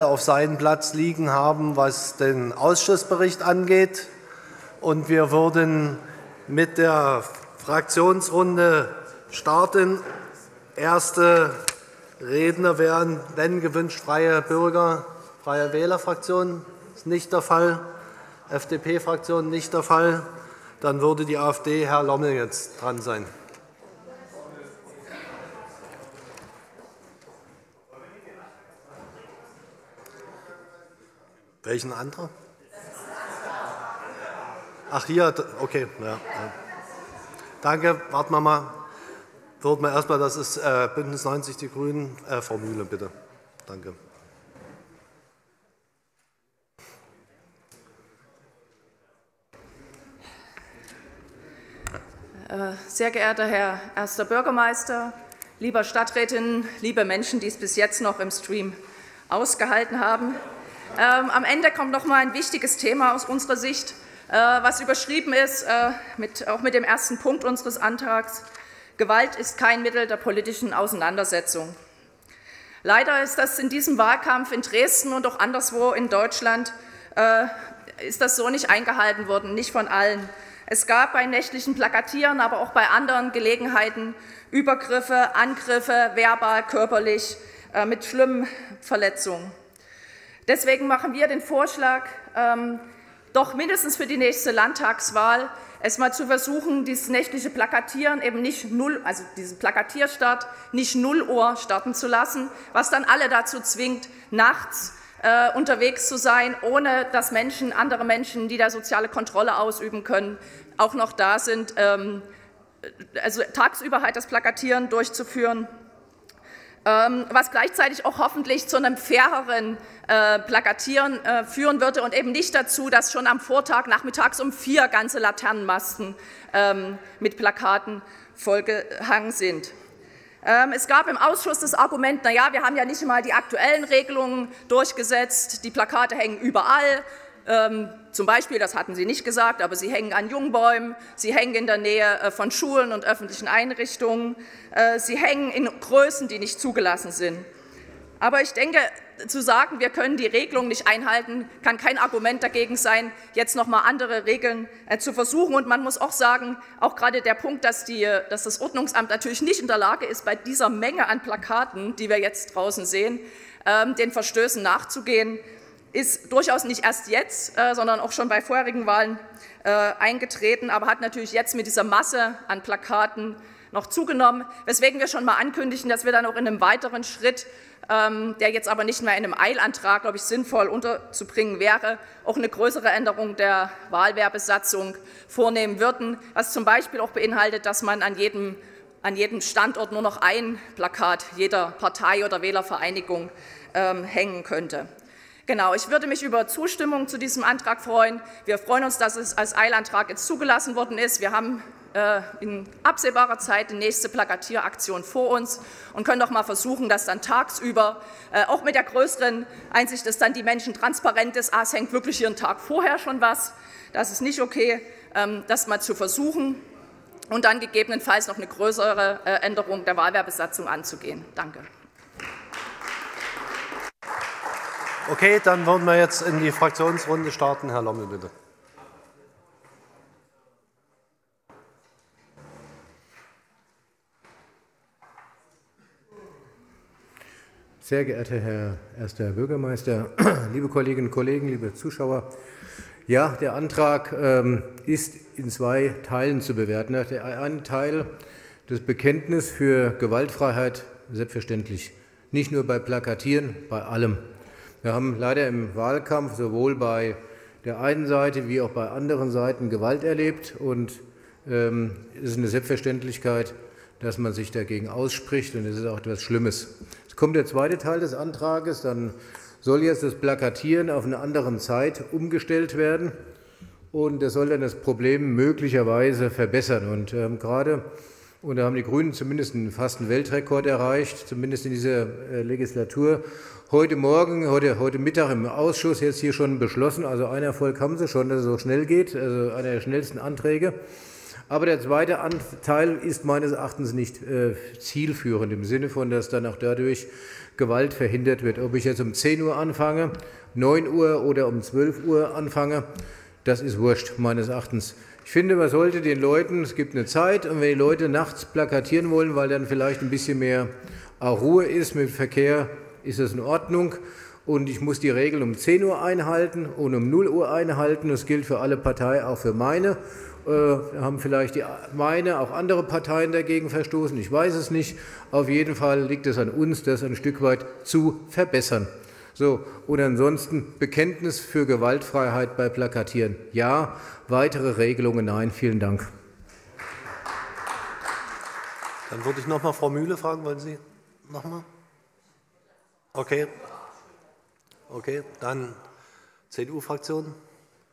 auf seinem Platz liegen haben, was den Ausschussbericht angeht. Und wir würden mit der Fraktionsrunde starten. Erste Redner wären, wenn gewünscht, Freie Bürger, Freie Wählerfraktion. Das ist nicht der Fall. FDP-Fraktion nicht der Fall. Dann würde die AfD Herr Lommel jetzt dran sein. Welchen anderen? Ach, hier, okay. Ja. Danke, warten wir mal. Würden wir erstmal, das ist äh, Bündnis 90 Die Grünen. Äh, Frau Mühle, bitte. Danke. Äh, sehr geehrter Herr Erster Bürgermeister, lieber Stadträtinnen, liebe Menschen, die es bis jetzt noch im Stream ausgehalten haben. Ähm, am Ende kommt noch mal ein wichtiges Thema aus unserer Sicht, äh, was überschrieben ist, äh, mit, auch mit dem ersten Punkt unseres Antrags. Gewalt ist kein Mittel der politischen Auseinandersetzung. Leider ist das in diesem Wahlkampf in Dresden und auch anderswo in Deutschland äh, ist das so nicht eingehalten worden, nicht von allen. Es gab bei nächtlichen Plakatieren, aber auch bei anderen Gelegenheiten Übergriffe, Angriffe, verbal, körperlich, äh, mit schlimmen Verletzungen. Deswegen machen wir den Vorschlag, ähm, doch mindestens für die nächste Landtagswahl es mal zu versuchen, dieses nächtliche Plakatieren eben nicht null, also diesen Plakatierstart nicht 0 Uhr starten zu lassen, was dann alle dazu zwingt, nachts äh, unterwegs zu sein, ohne dass Menschen, andere Menschen, die da soziale Kontrolle ausüben können, auch noch da sind, ähm, also tagsüber halt das Plakatieren durchzuführen was gleichzeitig auch hoffentlich zu einem faireren äh, Plakatieren äh, führen würde und eben nicht dazu, dass schon am Vortag nachmittags um vier ganze Laternenmasten ähm, mit Plakaten vollgehangen sind. Ähm, es gab im Ausschuss das Argument, naja, wir haben ja nicht einmal die aktuellen Regelungen durchgesetzt, die Plakate hängen überall, ähm, zum Beispiel, das hatten Sie nicht gesagt, aber sie hängen an Jungbäumen, sie hängen in der Nähe äh, von Schulen und öffentlichen Einrichtungen, äh, sie hängen in Größen, die nicht zugelassen sind. Aber ich denke, zu sagen, wir können die Regelung nicht einhalten, kann kein Argument dagegen sein, jetzt noch mal andere Regeln äh, zu versuchen. Und man muss auch sagen, auch gerade der Punkt, dass, die, dass das Ordnungsamt natürlich nicht in der Lage ist, bei dieser Menge an Plakaten, die wir jetzt draußen sehen, ähm, den Verstößen nachzugehen, ist durchaus nicht erst jetzt, äh, sondern auch schon bei vorherigen Wahlen äh, eingetreten, aber hat natürlich jetzt mit dieser Masse an Plakaten noch zugenommen, weswegen wir schon mal ankündigen, dass wir dann auch in einem weiteren Schritt, ähm, der jetzt aber nicht mehr in einem Eilantrag, glaube ich, sinnvoll unterzubringen wäre, auch eine größere Änderung der Wahlwerbesatzung vornehmen würden, was zum Beispiel auch beinhaltet, dass man an jedem, an jedem Standort nur noch ein Plakat jeder Partei oder Wählervereinigung ähm, hängen könnte. Genau, ich würde mich über Zustimmung zu diesem Antrag freuen. Wir freuen uns, dass es als Eilantrag jetzt zugelassen worden ist. Wir haben äh, in absehbarer Zeit die nächste Plakatieraktion vor uns und können doch mal versuchen, dass dann tagsüber, äh, auch mit der größeren Einsicht, dass dann die Menschen transparent ist, ah, es hängt wirklich hier einen Tag vorher schon was, das ist nicht okay, ähm, das mal zu versuchen und dann gegebenenfalls noch eine größere äh, Änderung der Wahlwerbesatzung anzugehen. Danke. Okay, dann wollen wir jetzt in die Fraktionsrunde starten. Herr Lommel, bitte. Sehr geehrter Herr Erster Bürgermeister, liebe Kolleginnen und Kollegen, liebe Zuschauer, ja, der Antrag ähm, ist in zwei Teilen zu bewerten. Der eine Teil, das Bekenntnis für Gewaltfreiheit, selbstverständlich nicht nur bei Plakatieren, bei allem. Wir haben leider im Wahlkampf sowohl bei der einen Seite wie auch bei anderen Seiten Gewalt erlebt. Und ähm, es ist eine Selbstverständlichkeit, dass man sich dagegen ausspricht. Und es ist auch etwas Schlimmes. Es kommt der zweite Teil des Antrages. Dann soll jetzt das Plakatieren auf eine andere Zeit umgestellt werden. Und das soll dann das Problem möglicherweise verbessern. Und ähm, gerade und da haben die Grünen zumindest einen fast einen Weltrekord erreicht, zumindest in dieser äh, Legislatur heute Morgen, heute, heute Mittag im Ausschuss jetzt hier schon beschlossen. Also einen Erfolg haben sie schon, dass es so schnell geht, also einer der schnellsten Anträge. Aber der zweite Teil ist meines Erachtens nicht äh, zielführend im Sinne von, dass dann auch dadurch Gewalt verhindert wird. Ob ich jetzt um 10 Uhr anfange, 9 Uhr oder um 12 Uhr anfange, das ist wurscht meines Erachtens. Ich finde, man sollte den Leuten, es gibt eine Zeit, und wenn die Leute nachts plakatieren wollen, weil dann vielleicht ein bisschen mehr Ruhe ist mit Verkehr, ist das in Ordnung. Und ich muss die Regeln um 10 Uhr einhalten und um 0 Uhr einhalten. Das gilt für alle Parteien, auch für meine. Äh, haben vielleicht die meine, auch andere Parteien dagegen verstoßen. Ich weiß es nicht. Auf jeden Fall liegt es an uns, das ein Stück weit zu verbessern. So, und ansonsten Bekenntnis für Gewaltfreiheit bei Plakatieren. Ja, weitere Regelungen nein. Vielen Dank. Dann würde ich noch mal Frau Mühle fragen, wollen Sie noch mal? Okay. Okay, dann CDU-Fraktion,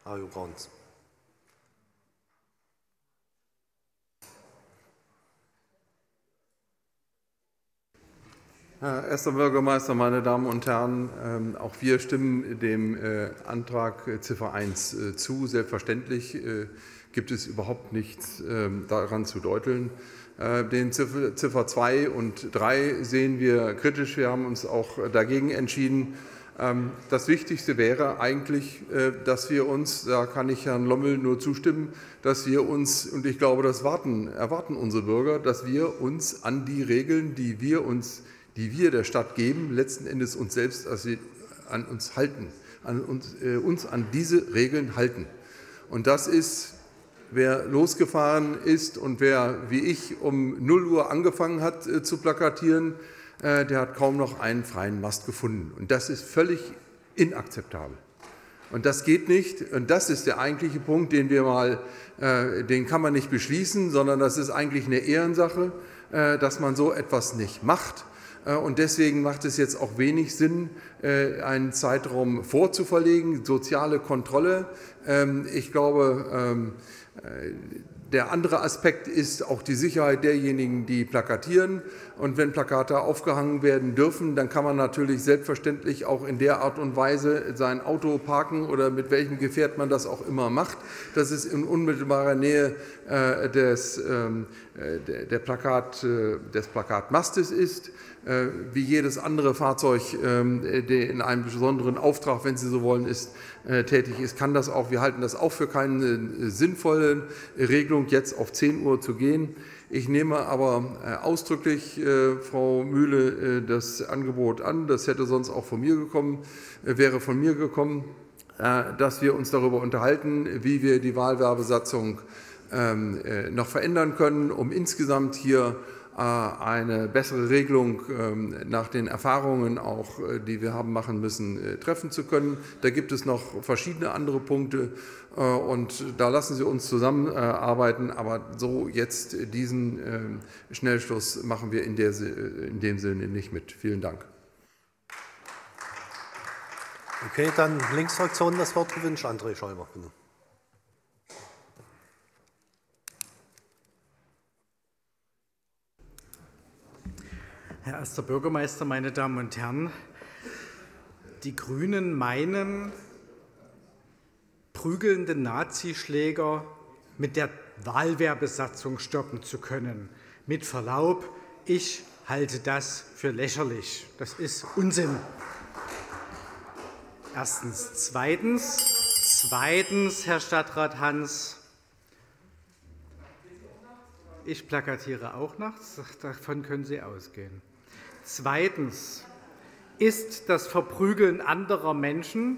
Mario Brauns. Herr erster Bürgermeister, meine Damen und Herren, ähm, auch wir stimmen dem äh, Antrag äh, Ziffer 1 äh, zu. Selbstverständlich gibt es überhaupt nichts ähm, daran zu deuteln. Den Ziffer 2 und 3 sehen wir kritisch. Wir haben uns auch dagegen entschieden. Ähm, das Wichtigste wäre eigentlich, dass wir uns, da kann ich Herrn Lommel nur zustimmen, dass wir uns, und ich glaube, das warten, erwarten unsere Bürger, dass wir uns an die Regeln, die wir uns die wir der Stadt geben, letzten Endes uns selbst also an uns halten, an uns, äh, uns an diese Regeln halten. Und das ist, wer losgefahren ist und wer wie ich um 0 Uhr angefangen hat äh, zu plakatieren, äh, der hat kaum noch einen freien Mast gefunden. Und das ist völlig inakzeptabel. Und das geht nicht. Und das ist der eigentliche Punkt, den wir mal, äh, den kann man nicht beschließen, sondern das ist eigentlich eine Ehrensache, äh, dass man so etwas nicht macht. Äh, und deswegen macht es jetzt auch wenig Sinn, äh, einen Zeitraum vorzuverlegen, soziale Kontrolle. Ähm, ich glaube, ähm, äh, der andere Aspekt ist auch die Sicherheit derjenigen, die plakatieren. Und wenn Plakate aufgehangen werden dürfen, dann kann man natürlich selbstverständlich auch in der Art und Weise sein Auto parken oder mit welchem Gefährt man das auch immer macht, dass es in unmittelbarer Nähe des, ähm, der Plakat, des Plakatmastes ist. Äh, wie jedes andere Fahrzeug, ähm, der in einem besonderen Auftrag, wenn Sie so wollen, ist, äh, tätig ist, kann das auch. Wir halten das auch für keine äh, sinnvolle Regelung, jetzt auf 10 Uhr zu gehen. Ich nehme aber ausdrücklich, Frau Mühle, das Angebot an. Das hätte sonst auch von mir gekommen, wäre von mir gekommen, dass wir uns darüber unterhalten, wie wir die Wahlwerbesatzung ähm, noch verändern können, um insgesamt hier äh, eine bessere Regelung ähm, nach den Erfahrungen auch, äh, die wir haben machen müssen, äh, treffen zu können. Da gibt es noch verschiedene andere Punkte und da lassen Sie uns zusammenarbeiten. Aber so jetzt diesen Schnellschluss machen wir in, der, in dem Sinne nicht mit. Vielen Dank. Okay, dann Linksfraktion das Wort gewünscht. André Schäuber, bitte. Herr erster Bürgermeister, meine Damen und Herren, die Grünen meinen, prügelnde Nazischläger mit der Wahlwerbesatzung stoppen zu können. Mit Verlaub, ich halte das für lächerlich. Das ist Unsinn. Erstens. Zweitens, zweitens, Herr Stadtrat Hans, ich plakatiere auch nachts, davon können Sie ausgehen. Zweitens ist das Verprügeln anderer Menschen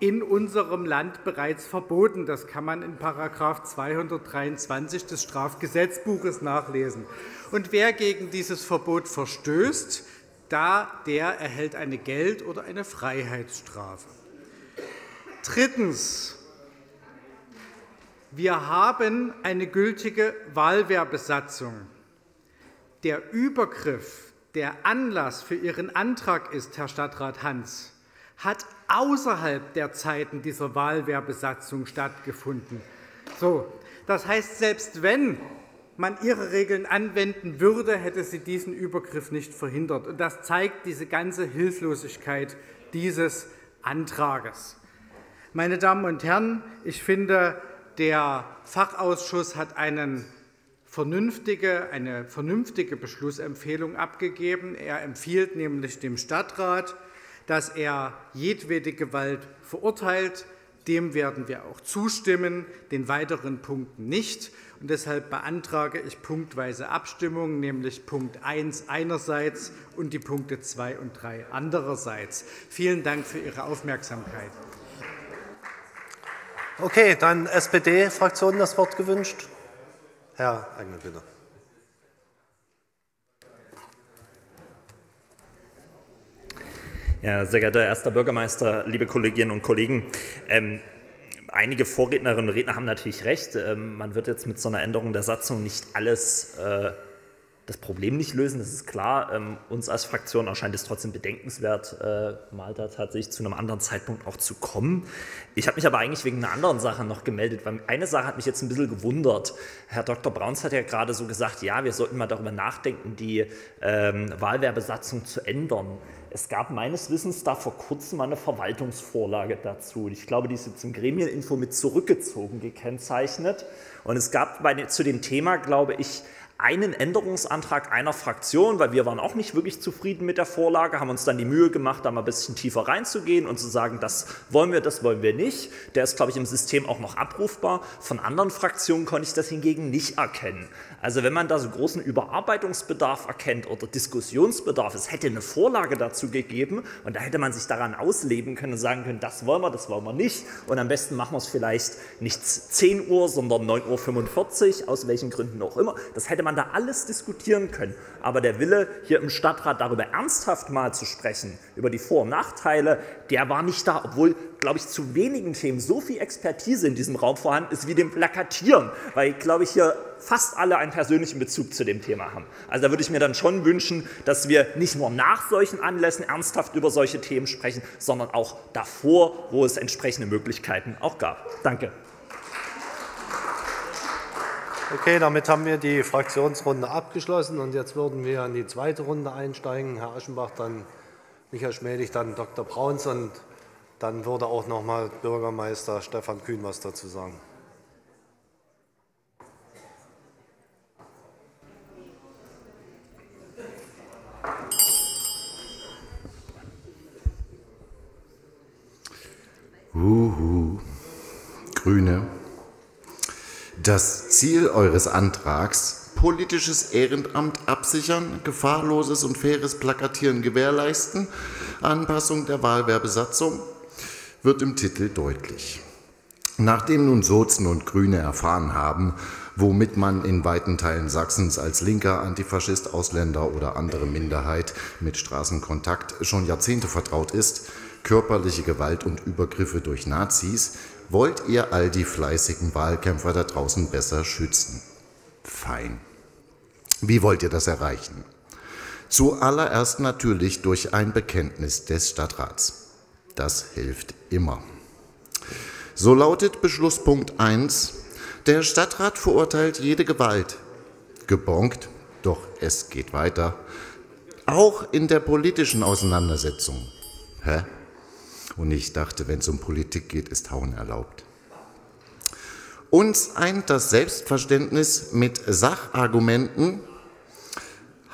in unserem Land bereits verboten. Das kann man in § 223 des Strafgesetzbuches nachlesen. Und wer gegen dieses Verbot verstößt, da, der erhält eine Geld- oder eine Freiheitsstrafe. Drittens. Wir haben eine gültige Wahlwehrbesatzung. Der Übergriff der Anlass für Ihren Antrag ist, Herr Stadtrat Hans, hat außerhalb der Zeiten dieser Wahlwehrbesatzung stattgefunden. So, das heißt, selbst wenn man Ihre Regeln anwenden würde, hätte sie diesen Übergriff nicht verhindert. Und das zeigt diese ganze Hilflosigkeit dieses Antrages. Meine Damen und Herren, ich finde, der Fachausschuss hat einen vernünftige, eine vernünftige Beschlussempfehlung abgegeben. Er empfiehlt nämlich dem Stadtrat, dass er jedwede Gewalt verurteilt. Dem werden wir auch zustimmen, den weiteren Punkten nicht. Und deshalb beantrage ich punktweise Abstimmung, nämlich Punkt 1 einerseits und die Punkte 2 und 3 andererseits. Vielen Dank für Ihre Aufmerksamkeit. Okay, dann SPD-Fraktion das Wort gewünscht. Herr Engel, bitte. Ja, sehr geehrter erster Bürgermeister, liebe Kolleginnen und Kollegen, ähm, einige Vorrednerinnen und Redner haben natürlich recht. Ähm, man wird jetzt mit so einer Änderung der Satzung nicht alles äh, das Problem nicht lösen, das ist klar. Ähm, uns als Fraktion erscheint es trotzdem bedenkenswert, äh, mal da tatsächlich zu einem anderen Zeitpunkt auch zu kommen. Ich habe mich aber eigentlich wegen einer anderen Sache noch gemeldet, weil eine Sache hat mich jetzt ein bisschen gewundert. Herr Dr. Brauns hat ja gerade so gesagt, ja, wir sollten mal darüber nachdenken, die ähm, Wahlwehrbesatzung zu ändern. Es gab meines Wissens da vor kurzem mal eine Verwaltungsvorlage dazu. Ich glaube, die ist jetzt im Gremieninfo mit zurückgezogen gekennzeichnet. Und es gab bei, zu dem Thema, glaube ich, einen Änderungsantrag einer Fraktion, weil wir waren auch nicht wirklich zufrieden mit der Vorlage, haben uns dann die Mühe gemacht, da mal ein bisschen tiefer reinzugehen und zu sagen, das wollen wir, das wollen wir nicht. Der ist, glaube ich, im System auch noch abrufbar. Von anderen Fraktionen konnte ich das hingegen nicht erkennen. Also wenn man da so großen Überarbeitungsbedarf erkennt oder Diskussionsbedarf, es hätte eine Vorlage dazu gegeben und da hätte man sich daran ausleben können und sagen können, das wollen wir, das wollen wir nicht. Und am besten machen wir es vielleicht nicht 10 Uhr, sondern 9.45 Uhr, aus welchen Gründen auch immer. Das hätte man da alles diskutieren können. Aber der Wille, hier im Stadtrat darüber ernsthaft mal zu sprechen, über die Vor- und Nachteile, der war nicht da, obwohl, glaube ich, zu wenigen Themen so viel Expertise in diesem Raum vorhanden ist wie dem Plakatieren, weil, glaube ich, hier fast alle einen persönlichen Bezug zu dem Thema haben. Also da würde ich mir dann schon wünschen, dass wir nicht nur nach solchen Anlässen ernsthaft über solche Themen sprechen, sondern auch davor, wo es entsprechende Möglichkeiten auch gab. Danke. Okay, damit haben wir die Fraktionsrunde abgeschlossen und jetzt würden wir in die zweite Runde einsteigen. Herr Aschenbach, dann Michael Schmädig, dann Dr. Brauns und dann würde auch noch mal Bürgermeister Stefan Kühn was dazu sagen. Uhu. Grüne. Das Ziel eures Antrags, politisches Ehrenamt absichern, gefahrloses und faires Plakatieren gewährleisten, Anpassung der Wahlwerbesatzung, wird im Titel deutlich. Nachdem nun Sozen und Grüne erfahren haben, womit man in weiten Teilen Sachsens als linker Antifaschist, Ausländer oder andere Minderheit mit Straßenkontakt schon Jahrzehnte vertraut ist, körperliche Gewalt und Übergriffe durch Nazis, wollt ihr all die fleißigen Wahlkämpfer da draußen besser schützen. Fein. Wie wollt ihr das erreichen? Zuallererst natürlich durch ein Bekenntnis des Stadtrats. Das hilft immer. So lautet Beschlusspunkt 1, der Stadtrat verurteilt jede Gewalt. Gebonkt, doch es geht weiter. Auch in der politischen Auseinandersetzung. Hä? Und ich dachte, wenn es um Politik geht, ist Hauen erlaubt. Uns eint das Selbstverständnis mit Sachargumenten.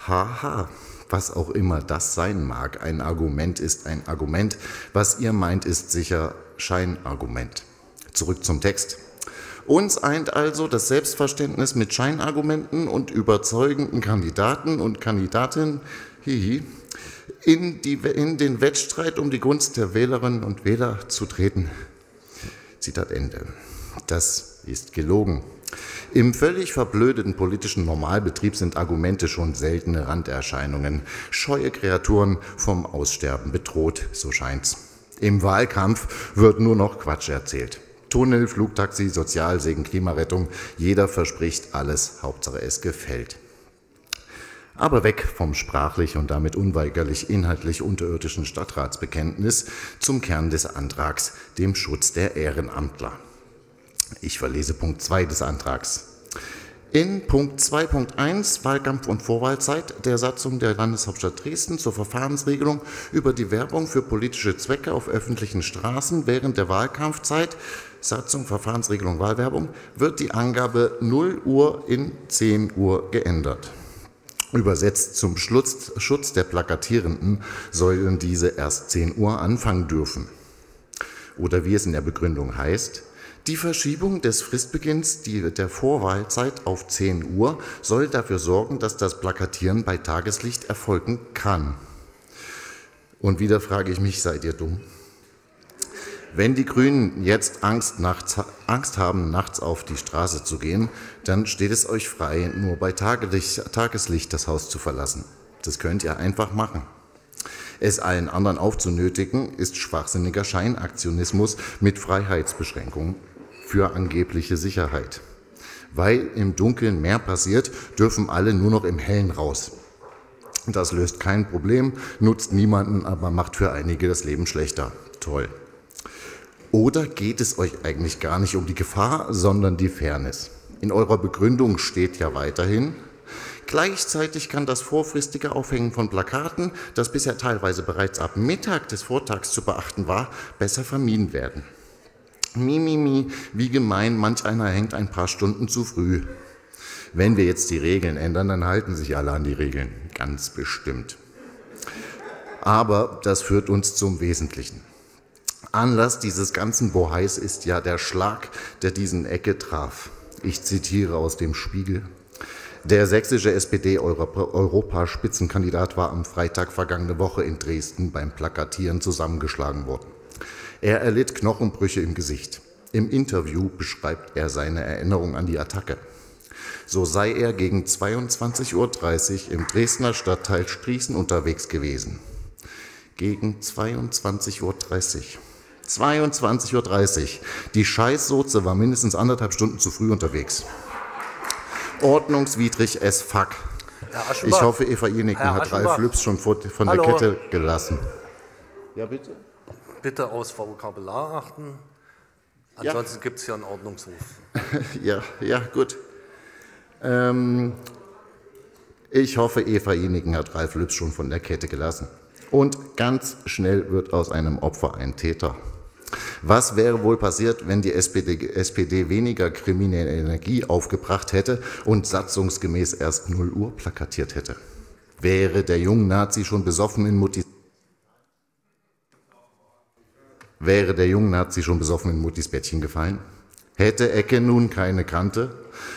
Haha, was auch immer das sein mag. Ein Argument ist ein Argument. Was ihr meint, ist sicher Scheinargument. Zurück zum Text. Uns eint also das Selbstverständnis mit Scheinargumenten und überzeugenden Kandidaten und Kandidatinnen hihi, in, die, in den Wettstreit um die Gunst der Wählerinnen und Wähler zu treten. Zitat Ende. Das ist gelogen. Im völlig verblödeten politischen Normalbetrieb sind Argumente schon seltene Randerscheinungen, scheue Kreaturen vom Aussterben bedroht, so scheint's. Im Wahlkampf wird nur noch Quatsch erzählt. Tunnel, Flugtaxi, Sozialsegen, Klimarettung, jeder verspricht alles, Hauptsache es gefällt. Aber weg vom sprachlich und damit unweigerlich inhaltlich unterirdischen Stadtratsbekenntnis zum Kern des Antrags, dem Schutz der Ehrenamtler. Ich verlese Punkt 2 des Antrags. In Punkt 2.1 Wahlkampf- und Vorwahlzeit der Satzung der Landeshauptstadt Dresden zur Verfahrensregelung über die Werbung für politische Zwecke auf öffentlichen Straßen während der Wahlkampfzeit, Satzung, Verfahrensregelung, Wahlwerbung, wird die Angabe 0 Uhr in 10 Uhr geändert. Übersetzt zum Schutz der Plakatierenden sollen diese erst 10 Uhr anfangen dürfen. Oder wie es in der Begründung heißt, die Verschiebung des Fristbeginns der Vorwahlzeit auf 10 Uhr soll dafür sorgen, dass das Plakatieren bei Tageslicht erfolgen kann. Und wieder frage ich mich, seid ihr dumm? Wenn die Grünen jetzt Angst, nachts, Angst, haben, nachts auf die Straße zu gehen, dann steht es euch frei, nur bei Tageslicht das Haus zu verlassen. Das könnt ihr einfach machen. Es allen anderen aufzunötigen, ist schwachsinniger Scheinaktionismus mit Freiheitsbeschränkungen für angebliche Sicherheit. Weil im Dunkeln mehr passiert, dürfen alle nur noch im Hellen raus. Das löst kein Problem, nutzt niemanden, aber macht für einige das Leben schlechter. Toll. Oder geht es euch eigentlich gar nicht um die Gefahr, sondern die Fairness? In eurer Begründung steht ja weiterhin, Gleichzeitig kann das vorfristige Aufhängen von Plakaten, das bisher teilweise bereits ab Mittag des Vortags zu beachten war, besser vermieden werden. Mimimi, mi, mi, wie gemein, manch einer hängt ein paar Stunden zu früh. Wenn wir jetzt die Regeln ändern, dann halten sich alle an die Regeln, ganz bestimmt. Aber das führt uns zum Wesentlichen. Anlass dieses ganzen Bohais ist ja der Schlag, der diesen Ecke traf. Ich zitiere aus dem Spiegel. Der sächsische SPD-Europaspitzenkandidat war am Freitag vergangene Woche in Dresden beim Plakatieren zusammengeschlagen worden. Er erlitt Knochenbrüche im Gesicht. Im Interview beschreibt er seine Erinnerung an die Attacke. So sei er gegen 22.30 Uhr im Dresdner Stadtteil Striesen unterwegs gewesen. Gegen 22.30 Uhr. 22.30 Uhr. Die Scheißsoze war mindestens anderthalb Stunden zu früh unterwegs. Ordnungswidrig as fuck. Ich hoffe, Eva Jeniken hat Ralf Lübs schon von der Hallo. Kette gelassen. Ja, bitte bitte aufs Vokabular achten. Ansonsten ja. gibt es hier einen Ordnungsruf. ja, ja, gut. Ähm, ich hoffe, Eva Jenigen hat Ralf Lübs schon von der Kette gelassen. Und ganz schnell wird aus einem Opfer ein Täter. Was wäre wohl passiert, wenn die SPD, SPD, weniger kriminelle Energie aufgebracht hätte und satzungsgemäß erst 0 Uhr plakatiert hätte? Wäre der junge Nazi schon besoffen in Muttis Wäre der junge Nazi schon besoffen in Muttis Bettchen gefallen? Hätte Ecke nun keine Kante?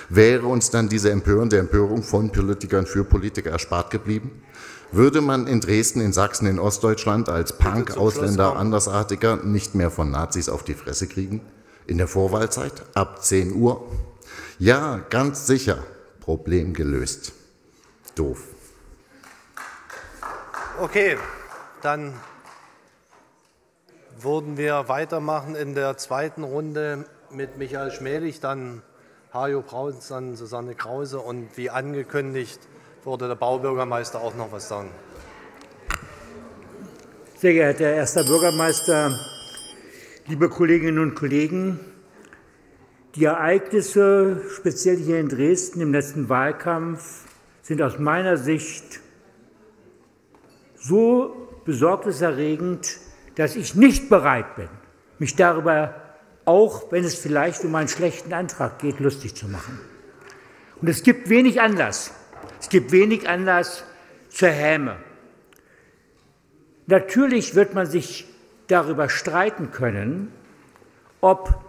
Wäre uns dann diese empörende Empörung von Politikern für Politiker erspart geblieben? Würde man in Dresden, in Sachsen, in Ostdeutschland als Punk, Ausländer, Andersartiger nicht mehr von Nazis auf die Fresse kriegen? In der Vorwahlzeit? Ab 10 Uhr? Ja, ganz sicher. Problem gelöst. Doof. Okay, dann würden wir weitermachen in der zweiten Runde mit Michael Schmählich, dann Hajo Braunz, dann Susanne Krause und wie angekündigt würde der Baubürgermeister auch noch was sagen. Sehr geehrter erster Bürgermeister, liebe Kolleginnen und Kollegen, die Ereignisse, speziell hier in Dresden im letzten Wahlkampf, sind aus meiner Sicht so besorgniserregend, dass ich nicht bereit bin, mich darüber, auch wenn es vielleicht um einen schlechten Antrag geht, lustig zu machen. Und es gibt wenig Anlass, es gibt wenig Anlass zur Häme. Natürlich wird man sich darüber streiten können, ob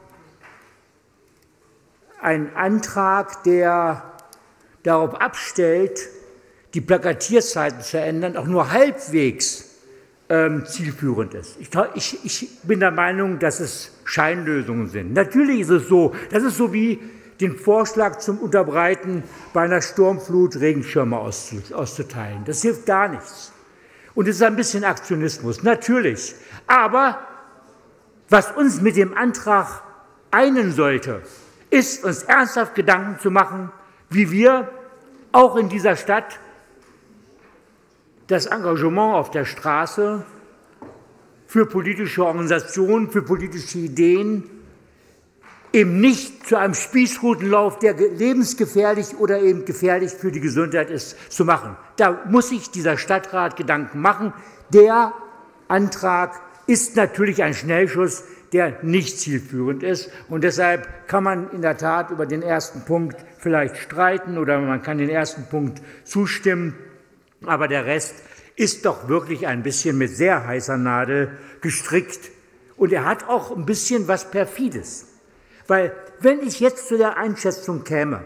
ein Antrag, der darauf abstellt, die Plakatierzeiten zu ändern, auch nur halbwegs ähm, zielführend ist. Ich, ich, ich bin der Meinung, dass es Scheinlösungen sind. Natürlich ist es so, das ist so wie den Vorschlag zum Unterbreiten bei einer Sturmflut Regenschirme auszuteilen. Das hilft gar nichts. Und es ist ein bisschen Aktionismus, natürlich. Aber was uns mit dem Antrag einen sollte, ist uns ernsthaft Gedanken zu machen, wie wir auch in dieser Stadt das Engagement auf der Straße für politische Organisationen, für politische Ideen eben nicht zu einem Spießrutenlauf, der lebensgefährlich oder eben gefährlich für die Gesundheit ist, zu machen. Da muss sich dieser Stadtrat Gedanken machen. Der Antrag ist natürlich ein Schnellschuss, der nicht zielführend ist. Und deshalb kann man in der Tat über den ersten Punkt vielleicht streiten oder man kann den ersten Punkt zustimmen. Aber der Rest ist doch wirklich ein bisschen mit sehr heißer Nadel gestrickt. Und er hat auch ein bisschen was Perfides. Weil wenn ich jetzt zu der Einschätzung käme,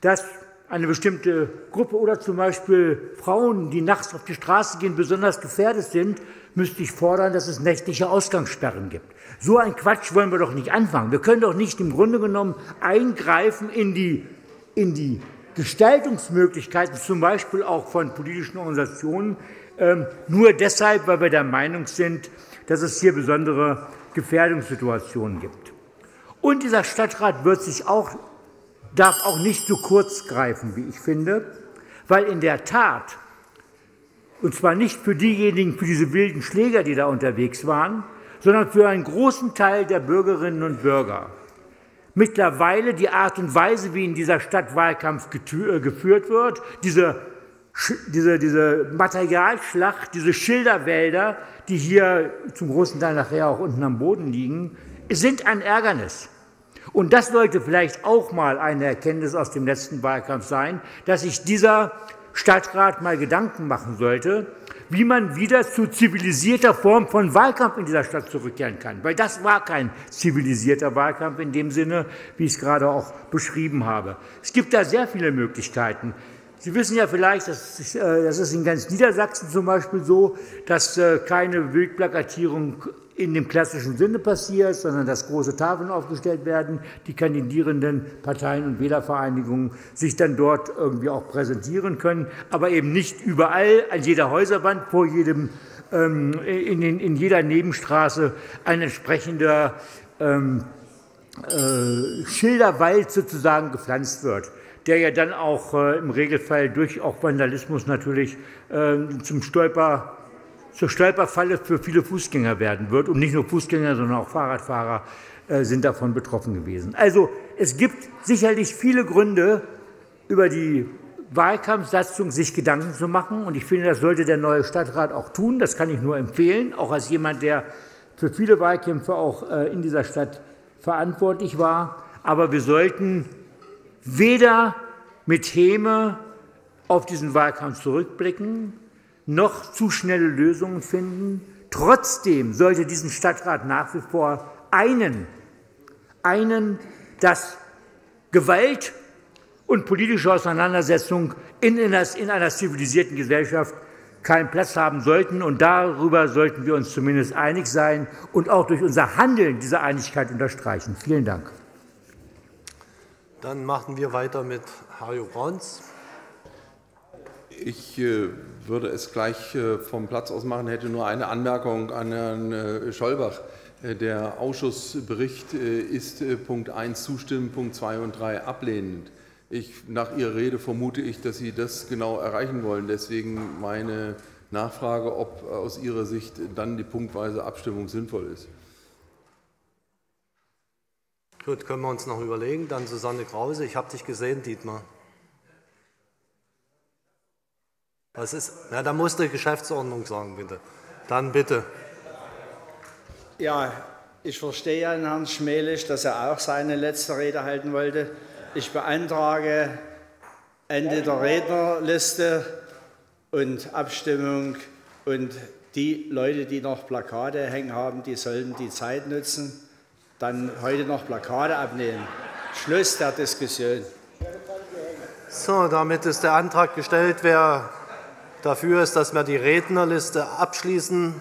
dass eine bestimmte Gruppe oder zum Beispiel Frauen, die nachts auf die Straße gehen, besonders gefährdet sind, müsste ich fordern, dass es nächtliche Ausgangssperren gibt. So ein Quatsch wollen wir doch nicht anfangen. Wir können doch nicht im Grunde genommen eingreifen in die, in die Gestaltungsmöglichkeiten, zum Beispiel auch von politischen Organisationen, ähm, nur deshalb, weil wir der Meinung sind, dass es hier besondere Gefährdungssituationen gibt. Und dieser Stadtrat wird sich auch, darf auch nicht zu kurz greifen, wie ich finde, weil in der Tat, und zwar nicht für diejenigen, für diese wilden Schläger, die da unterwegs waren, sondern für einen großen Teil der Bürgerinnen und Bürger, mittlerweile die Art und Weise, wie in dieser Stadt Wahlkampf äh, geführt wird, diese, diese, diese Materialschlacht, diese Schilderwälder, die hier zum großen Teil nachher auch unten am Boden liegen, sind ein Ärgernis. Und das sollte vielleicht auch mal eine Erkenntnis aus dem letzten Wahlkampf sein, dass sich dieser Stadtrat mal Gedanken machen sollte, wie man wieder zu zivilisierter Form von Wahlkampf in dieser Stadt zurückkehren kann. Weil das war kein zivilisierter Wahlkampf in dem Sinne, wie ich es gerade auch beschrieben habe. Es gibt da sehr viele Möglichkeiten. Sie wissen ja vielleicht, dass, äh, ist in ganz Niedersachsen zum Beispiel so, dass äh, keine Wildplakatierung in dem klassischen Sinne passiert, sondern dass große Tafeln aufgestellt werden, die kandidierenden Parteien und Wählervereinigungen sich dann dort irgendwie auch präsentieren können, aber eben nicht überall an jeder Häuserwand vor jedem ähm, in, in, in, jeder Nebenstraße ein entsprechender ähm, äh, Schilderwald sozusagen gepflanzt wird der ja dann auch äh, im Regelfall durch auch Vandalismus natürlich äh, zum Stolper zur Stolperfalle für viele Fußgänger werden wird. Und nicht nur Fußgänger, sondern auch Fahrradfahrer äh, sind davon betroffen gewesen. Also es gibt sicherlich viele Gründe, über die Wahlkampfsatzung sich Gedanken zu machen. Und ich finde, das sollte der neue Stadtrat auch tun. Das kann ich nur empfehlen, auch als jemand, der für viele Wahlkämpfe auch äh, in dieser Stadt verantwortlich war. Aber wir sollten weder mit Häme auf diesen Wahlkampf zurückblicken, noch zu schnelle Lösungen finden. Trotzdem sollte diesen Stadtrat nach wie vor einen, einen, dass Gewalt und politische Auseinandersetzung in, in, in einer zivilisierten Gesellschaft keinen Platz haben sollten. Und darüber sollten wir uns zumindest einig sein und auch durch unser Handeln diese Einigkeit unterstreichen. Vielen Dank. Dann machen wir weiter mit Hajo Brauns. Ich äh, würde es gleich äh, vom Platz aus machen, hätte nur eine Anmerkung an Herrn äh, Scholbach. Der Ausschussbericht ist Punkt 1 zustimmen, Punkt 2 und 3 ablehnend. Ich, nach Ihrer Rede vermute ich, dass Sie das genau erreichen wollen. Deswegen meine Nachfrage, ob aus Ihrer Sicht dann die punktweise Abstimmung sinnvoll ist. Gut, können wir uns noch überlegen. Dann Susanne Krause. Ich habe dich gesehen, Dietmar. Was ist? Na, da muss die Geschäftsordnung sagen, bitte. Dann bitte. Ja, ich verstehe ja Herrn Schmelisch, dass er auch seine letzte Rede halten wollte. Ich beantrage Ende der Rednerliste und Abstimmung. Und die Leute, die noch Plakate hängen haben, die sollten die Zeit nutzen, dann heute noch Plakate abnehmen. Schluss der Diskussion. So, damit ist der Antrag gestellt. Wer Dafür ist, dass wir die Rednerliste abschließen.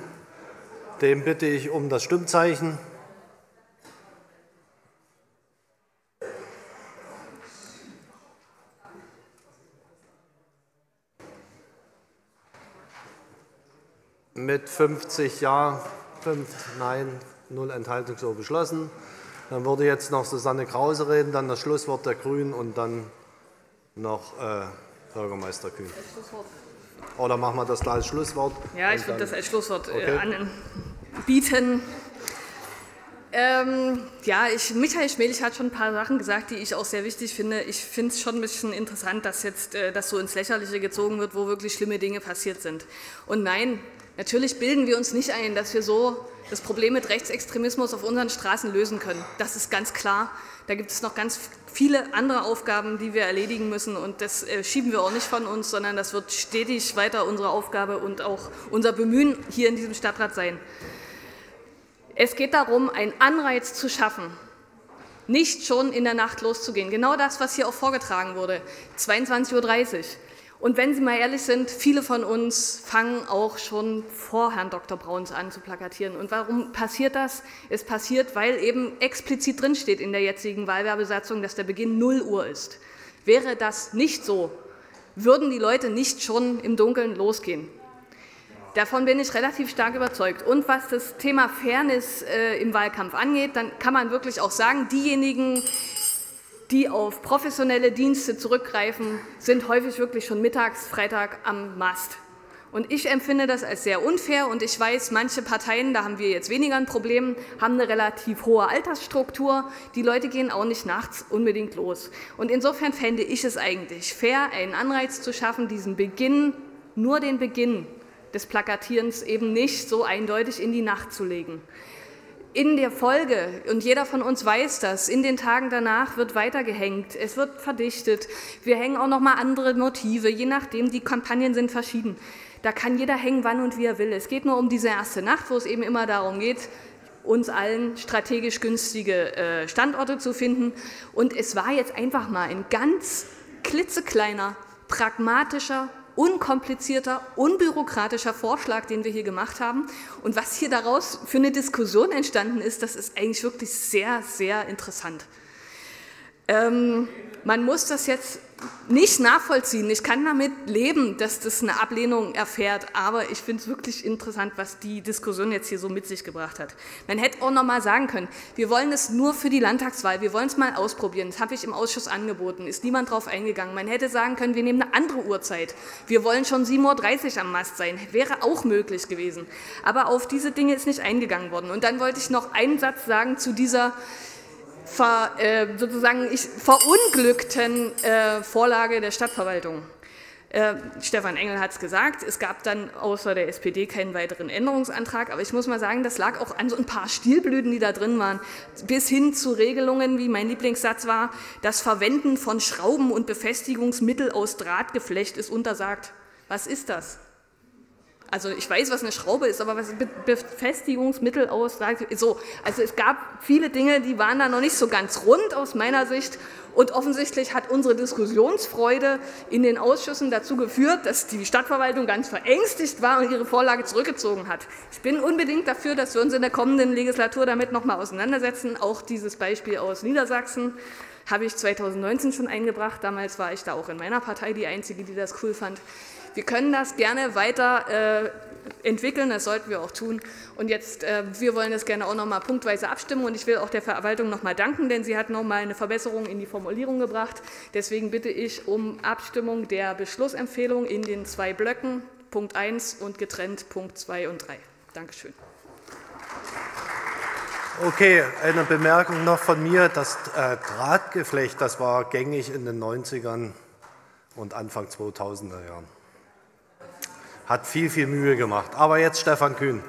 Dem bitte ich um das Stimmzeichen. Mit 50 Ja, 5 Nein, 0 Enthaltung so beschlossen. Dann würde jetzt noch Susanne Krause reden, dann das Schlusswort der Grünen und dann noch äh, Bürgermeister Kühn. Oder machen wir das da als Schlusswort? Ja, ich würde das als Schlusswort äh, okay. anbieten. Ähm, ja, ich, Michael Schmelich hat schon ein paar Sachen gesagt, die ich auch sehr wichtig finde. Ich finde es schon ein bisschen interessant, dass jetzt äh, das so ins Lächerliche gezogen wird, wo wirklich schlimme Dinge passiert sind. Und nein, natürlich bilden wir uns nicht ein, dass wir so das Problem mit Rechtsextremismus auf unseren Straßen lösen können. Das ist ganz klar. Da gibt es noch ganz viele andere Aufgaben, die wir erledigen müssen. Und das äh, schieben wir auch nicht von uns, sondern das wird stetig weiter unsere Aufgabe und auch unser Bemühen hier in diesem Stadtrat sein. Es geht darum, einen Anreiz zu schaffen, nicht schon in der Nacht loszugehen. Genau das, was hier auch vorgetragen wurde, 22.30 Uhr. Und wenn Sie mal ehrlich sind, viele von uns fangen auch schon vor Herrn Dr. Brauns an zu plakatieren. Und warum passiert das? Es passiert, weil eben explizit drinsteht in der jetzigen Wahlwerbesatzung, dass der Beginn 0 Uhr ist. Wäre das nicht so, würden die Leute nicht schon im Dunkeln losgehen. Davon bin ich relativ stark überzeugt. Und was das Thema Fairness äh, im Wahlkampf angeht, dann kann man wirklich auch sagen, diejenigen, die auf professionelle Dienste zurückgreifen, sind häufig wirklich schon mittags, Freitag am Mast. Und ich empfinde das als sehr unfair und ich weiß, manche Parteien, da haben wir jetzt weniger ein Problem, haben eine relativ hohe Altersstruktur. Die Leute gehen auch nicht nachts unbedingt los. Und insofern fände ich es eigentlich fair, einen Anreiz zu schaffen, diesen Beginn, nur den Beginn des Plakatierens eben nicht so eindeutig in die Nacht zu legen. In der Folge, und jeder von uns weiß das, in den Tagen danach wird weitergehängt, es wird verdichtet, wir hängen auch noch mal andere Motive, je nachdem, die Kampagnen sind verschieden. Da kann jeder hängen, wann und wie er will. Es geht nur um diese erste Nacht, wo es eben immer darum geht, uns allen strategisch günstige äh, Standorte zu finden. Und es war jetzt einfach mal ein ganz klitzekleiner, pragmatischer unkomplizierter, unbürokratischer Vorschlag, den wir hier gemacht haben. Und was hier daraus für eine Diskussion entstanden ist, das ist eigentlich wirklich sehr, sehr interessant. Ähm, man muss das jetzt nicht nachvollziehen. Ich kann damit leben, dass das eine Ablehnung erfährt, aber ich finde es wirklich interessant, was die Diskussion jetzt hier so mit sich gebracht hat. Man hätte auch noch mal sagen können, wir wollen es nur für die Landtagswahl, wir wollen es mal ausprobieren. Das habe ich im Ausschuss angeboten, ist niemand drauf eingegangen. Man hätte sagen können, wir nehmen eine andere Uhrzeit. Wir wollen schon 7.30 Uhr am Mast sein, wäre auch möglich gewesen. Aber auf diese Dinge ist nicht eingegangen worden. Und dann wollte ich noch einen Satz sagen zu dieser ver, äh, sozusagen ich, verunglückten äh, Vorlage der Stadtverwaltung. Äh, Stefan Engel hat es gesagt, es gab dann außer der SPD keinen weiteren Änderungsantrag, aber ich muss mal sagen, das lag auch an so ein paar Stilblüten, die da drin waren, bis hin zu Regelungen, wie mein Lieblingssatz war, das Verwenden von Schrauben und Befestigungsmittel aus Drahtgeflecht ist untersagt. Was ist das? Also ich weiß, was eine Schraube ist, aber was Befestigungsmittel aus, so, also es gab viele Dinge, die waren da noch nicht so ganz rund aus meiner Sicht. Und offensichtlich hat unsere Diskussionsfreude in den Ausschüssen dazu geführt, dass die Stadtverwaltung ganz verängstigt war und ihre Vorlage zurückgezogen hat. Ich bin unbedingt dafür, dass wir uns in der kommenden Legislatur damit noch mal auseinandersetzen. Auch dieses Beispiel aus Niedersachsen habe ich 2019 schon eingebracht. Damals war ich da auch in meiner Partei die Einzige, die das cool fand. Wir können das gerne weiter äh, entwickeln, das sollten wir auch tun. Und jetzt, äh, wir wollen das gerne auch noch mal punktweise abstimmen und ich will auch der Verwaltung noch mal danken, denn sie hat noch mal eine Verbesserung in die Formulierung gebracht. Deswegen bitte ich um Abstimmung der Beschlussempfehlung in den zwei Blöcken, Punkt 1 und getrennt Punkt 2 und 3. Dankeschön. Okay, eine Bemerkung noch von mir. Das äh, Drahtgeflecht, das war gängig in den 90ern und Anfang 2000er Jahren hat viel, viel Mühe gemacht. Aber jetzt Stefan Kühn.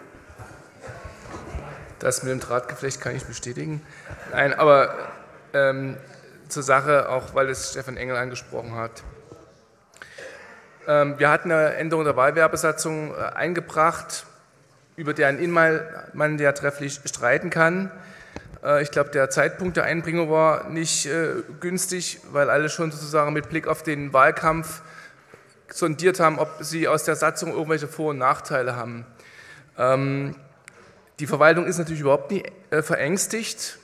Das mit dem Drahtgeflecht kann ich bestätigen. Nein, aber ähm, zur Sache, auch weil es Stefan Engel angesprochen hat. Ähm, wir hatten eine Änderung der Wahlwerbesatzung äh, eingebracht, über deren Inhalt man ja trefflich streiten kann. Äh, ich glaube, der Zeitpunkt der Einbringung war nicht äh, günstig, weil alle schon sozusagen mit Blick auf den Wahlkampf sondiert haben, ob sie aus der Satzung irgendwelche Vor- und Nachteile haben. Ähm, die Verwaltung ist natürlich überhaupt nicht äh, verängstigt,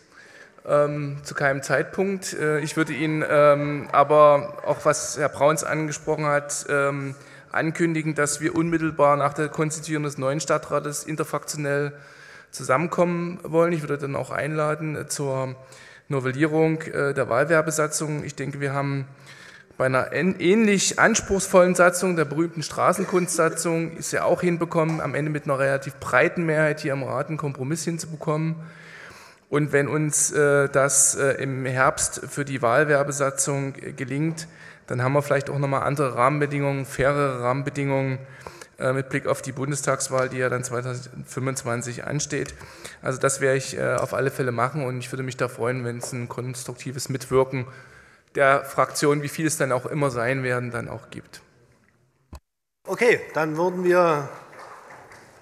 ähm, zu keinem Zeitpunkt. Äh, ich würde Ihnen ähm, aber auch, was Herr Brauns angesprochen hat, ähm, ankündigen, dass wir unmittelbar nach der Konstituierung des neuen Stadtrates interfraktionell zusammenkommen wollen. Ich würde dann auch einladen zur Novellierung äh, der Wahlwerbesatzung. Ich denke, wir haben bei einer ähnlich anspruchsvollen Satzung, der berühmten Straßenkunstsatzung, ist ja auch hinbekommen, am Ende mit einer relativ breiten Mehrheit hier im Rat einen Kompromiss hinzubekommen. Und wenn uns äh, das äh, im Herbst für die Wahlwerbesatzung gelingt, dann haben wir vielleicht auch nochmal andere Rahmenbedingungen, fairere Rahmenbedingungen mit Blick auf die Bundestagswahl, die ja dann 2025 ansteht. Also das werde ich auf alle Fälle machen und ich würde mich da freuen, wenn es ein konstruktives Mitwirken der Fraktion, wie viel es dann auch immer sein werden, dann auch gibt. Okay, dann würden wir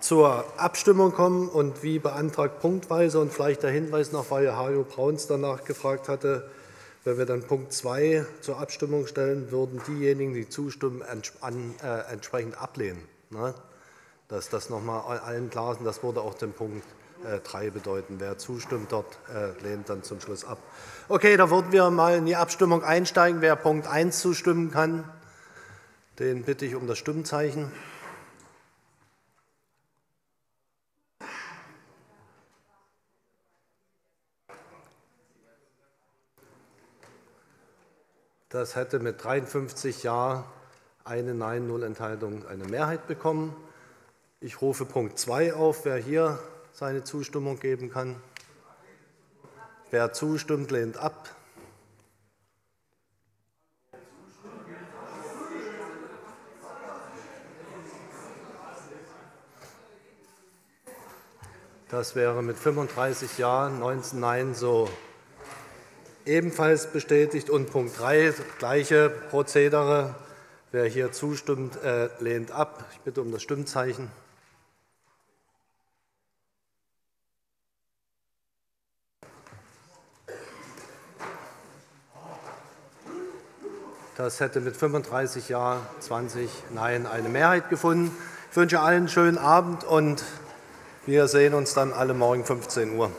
zur Abstimmung kommen und wie beantragt punktweise und vielleicht der Hinweis noch, weil Hajo Brauns danach gefragt hatte, wenn wir dann Punkt 2 zur Abstimmung stellen, würden diejenigen, die zustimmen, äh, entsprechend ablehnen. Ne? Dass das nochmal allen klar ist, das würde auch den Punkt 3 äh, bedeuten. Wer zustimmt, dort äh, lehnt dann zum Schluss ab. Okay, da würden wir mal in die Abstimmung einsteigen. Wer Punkt 1 zustimmen kann, den bitte ich um das Stimmzeichen. Das hätte mit 53 Ja, eine Nein, null Enthaltung eine Mehrheit bekommen. Ich rufe Punkt 2 auf. Wer hier seine Zustimmung geben kann? Wer zustimmt, lehnt ab. Das wäre mit 35 Ja, 19 Nein so ebenfalls bestätigt. Und Punkt 3, gleiche Prozedere. Wer hier zustimmt, äh, lehnt ab. Ich bitte um das Stimmzeichen. Das hätte mit 35 Ja, 20 Nein eine Mehrheit gefunden. Ich wünsche allen einen schönen Abend und wir sehen uns dann alle morgen 15 Uhr.